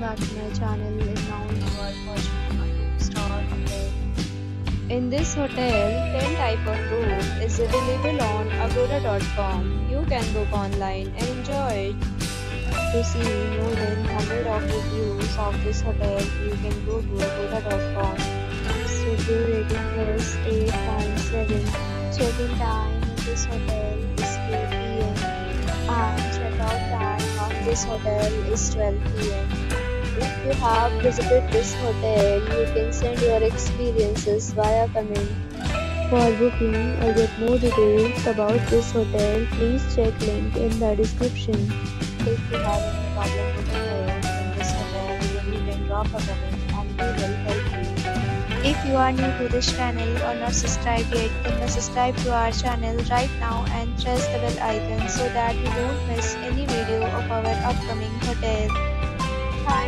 welcome back to my channel and now you are watching 2 star hotel. In this hotel, 10 type of room is available on agoda.com. You can book online and enjoy it. To see more than 100 of reviews of this hotel, you can go to agoda.com. Its review rating is 8.7. Check-in time in this hotel is 8 p.m. and check-out time of this hotel is 12 p.m. If you have visited this hotel, you can send your experiences via comment. For booking or get more details about this hotel, please check link in the description. If you have any problem with the in this hotel, you can drop a comment and we will help you. If you are new to this channel or not subscribed yet, then subscribe to our channel right now and press the bell icon so that you don't miss any video of our upcoming hotel.